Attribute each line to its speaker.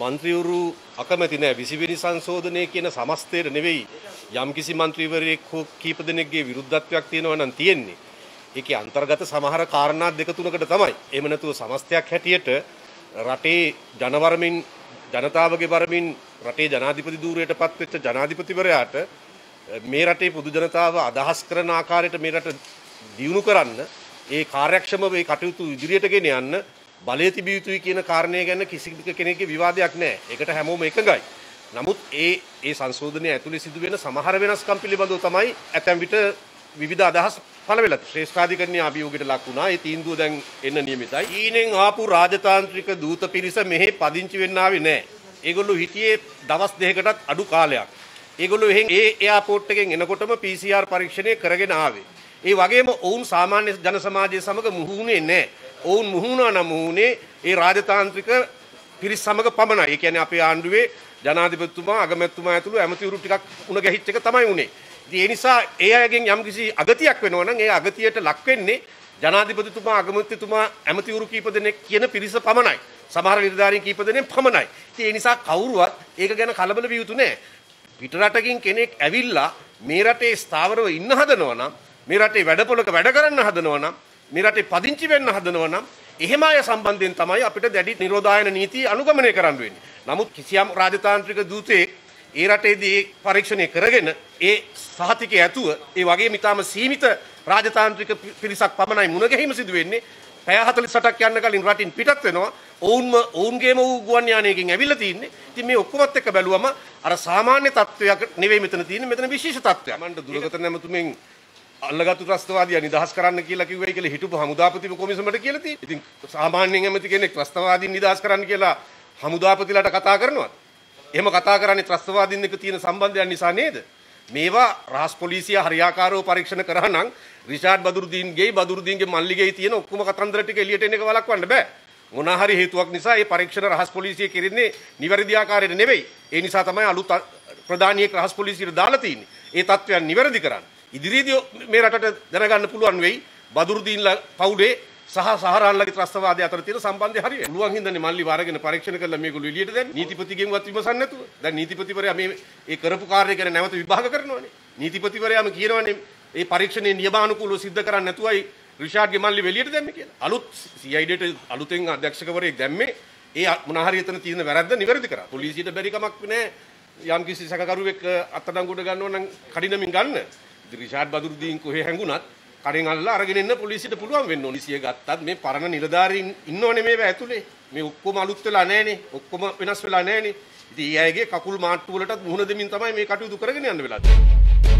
Speaker 1: මන්ත්‍රීවරු අකමැති නෑ 20 වෙනි සංශෝධනය කියන සමස්තයට නෙවෙයි යම්කිසි මන්ත්‍රීවරයෙක් හෝ කීප දෙනෙක්ගේ විරුද්ධත්වයක් තියෙනවා නම් තියෙන්නේ. ඒකේ අන්තර්ගත සමහර කාරණා දෙක තුනකට තමයි. එහෙම නැතුව සමස්තයක් හැටියට රටේ ජනවරමින් ජනතාවගේ වරමින් රටේ ජනාධිපති ධූරයට පත්වෙච්ච ජනාධිපතිවරයාට මේ රටේ පොදු ජනතාව අදහස් කරන ආකාරයට මේ රට දියුණු කරන්න ඒ කාර්යක්ෂම මේ කටයුතු ඉදිරියට ගෙන යන්න බලය තිබිය යුතුයි කියන කාරණය ගැන කිසි කෙනෙකුගේ විවාදයක් නැහැ. ඒකට හැමෝම එකඟයි. නමුත් ඒ ඒ සංශෝධනය ඇතුලේ සිදුවෙන සමහර වෙනස්කම් පිළිබඳව තමයි ඇතැම් විට විවිධ අදහස් පළ වෙලා ශ්‍රේෂ්ඨාධිකරණයේ අභියෝගයට ලක් වුණා. ඒ තීන්දුව දැන් එන්න නියමිතයි. ඊනෙන් ආපු රාජතාන්ත්‍රික දූත පිරිස මෙහි පදිංචි වෙන්න ආවේ නැහැ. ඒගොල්ලෝ හිටියේ දවස් දෙකකටත් අඩු කාලයක්. ඒගොල්ලෝ එහෙන් ඒ එයාපෝට් එකෙන් එනකොටම PCR පරීක්ෂණය කරගෙන ආවේ. ඒ වගේම ඔවුන් සාමාන්‍ය ජන සමාජය සමග මුහුණේ නැහැ. ඔවුන් මුහුණා නම් මුහුණේ ඒ රාජතාන්ත්‍රික පිරිස් සමග පමණයි. ඒ කියන්නේ අපේ ආණ්ඩුවේ ජනාධිපතිතුමා අගමැතිතුමා ඇතුළු ඇමතිවරු ටිකක් උණ ගැහිච්ච එක තමයි උනේ. ඉතින් ඒ නිසා ඒ අයගෙන් යම්කිසි අගතියක් වෙනවා නම් ඒ අගතියට ලක් වෙන්නේ ජනාධිපතිතුමා අගමැතිතුමා ඇමතිවරු කීප දෙනෙක් කියන පිරිස පමණයි. සමහර නිලධාරීන් කීප දෙනෙක් පමණයි. ඉතින් ඒ නිසා කවුරුවත් ඒක ගැන කලබල විය යුතු නෑ. පිටරටකින් කෙනෙක් ඇවිල්ලා මේ රටේ ස්ථාවරව ඉන්න හදනවා නම් මේ රටේ වැඩපොලක වැඩ කරන්න හදනවා නම් මේ රටේ පදිංචි වෙන්න හදනවා නම් එහෙම අය සම්බන්ධයෙන් තමයි අපිට දැඩි නිරෝධායන නීති අනුගමනය කරන්න වෙන්නේ. නමුත් කිසියම් රාජතාන්ත්‍රික දූතයෙක් ඒ රටේදී පරීක්ෂණය කරගෙන ඒ සහතිකය ඇතුව ඒ වගේ මිතාම සීමිත රාජතාන්ත්‍රික පිරිසක් පමණයි මුණ ගැහිම සිදු වෙන්නේ. පැය 48ක් යන්න කලින් රටින් පිටත් වෙනවා. ඔවුන්ම ඔවුන්ගේම වූ ගුවන් යානයකින් ඇවිල්ලා තින්නේ. ඉතින් මේ ඔක්කොමත් එක්ක බැලුවම අර සාමාන්‍ය තත්ත්වයක් නෙවෙයි මෙතන තියෙන්නේ. මෙතන විශේෂ තත්ත්වයක්. මන්ට දුරකථන නැමතුමින් අල්ලගත්තු ත්‍රස්තවාදියා නිදහස් කරන්න කියලා කිව්වයි කියලා හිටපු හමුදාපතිම කොමිසමට කියලා තියෙන්නේ. ඉතින් සාමාන්‍යයෙන් ඇමති කෙනෙක් ත්‍රස්තවාදීන් නිදහස් කරන්න කියලා හමුදාපතිලාට කතා කරනවද? එහෙම කතා කරන්නේ ත්‍රස්තවාදීන් එක්ක තියෙන සම්බන්ධයන් නිසා නේද? මේවා රහස් පොලිසිය හරියාකාරව පරීක්ෂණ කරා නම් රිෂාඩ් බදුරුදීන්ගේ බදුරුදීන්ගේ මල්ලිගේ තියෙන ඔක්කොම කතන්දර ටික එළියට එන එක වළක්වන්න බෑ. මොනවා හරි හේතුවක් නිසා මේ පරීක්ෂණ රහස් පොලිසිය කෙරෙන්නේ නිවැරදි ආකාරයට නෙවෙයි. ඒ නිසා තමයි අලුත් ප්‍රධානියෙක් රහස් පොලිසියට දාලා තියෙන්නේ. ඒ තත්ත්වයන් නිවැරදි කරන්න. ඉදිරියේදී මේ රටට දැනගන්න පුළුවන් වෙයි බදුරුදීන්ලා පවුලේ සහ සහරාන්ලගේ ත්‍රස්තවාදය අතර තියෙන සම්බන්ධය හරියට. පුළුවන් හින්දානේ මල්ලි වාරගෙන පරීක්ෂණ කරලා මේගොල්ලෝ එළියට දැන් නීතිපතිගෙන්වත් විමසන්නේ නැතුව. දැන් නීතිපතිවරයා මේ ඒ කරපු කාර්යය ගැන නැවත විභාග කරනවානේ. නීතිපතිවරයාම කියනවානේ මේ පරීක්ෂණයේ නියමානුකූලව සිද්ධ කරන්නේ නැතුවයි රිෂාඩ්ගේ මල්ලි එළියට දැම්මේ කියලා. අලුත් CIDට අලුතෙන් අධ්‍යක්ෂකවරයෙක් දැම්මේ ඒ මොනවා හරි එතන තියෙන වැරද්ද නිවැරදි කරා. පොලිසියට බැරි කමක් නැහැ. යම් කිසි සැකකරුවෙක් අත්අඩංගුවට ගන්නවා නම් කඩිනමින් ගන්න. රිෂාඩ් බදුරුදීන් කොහේ හැංගුණත් කඩෙන් අල්ලලා අරගෙන එන්න පොලිසියට පුළුවන් වෙන්න ඕනි. සිය ගත්තත් මේ පරණ නිලධාරීන් ඉන්නෝනේ මේව ඇතුලේ. මේ ඔක්කොම අලුත් වෙලා නැහනේ. ඔක්කොම වෙනස් වෙලා නැහනේ. ඉතින් ඒ අයගේ කකුල් මාට්ටු වලටත් මුහුණ දෙමින් තමයි මේ කටයුතු කරගෙන යන්න වෙලා තියෙන්නේ.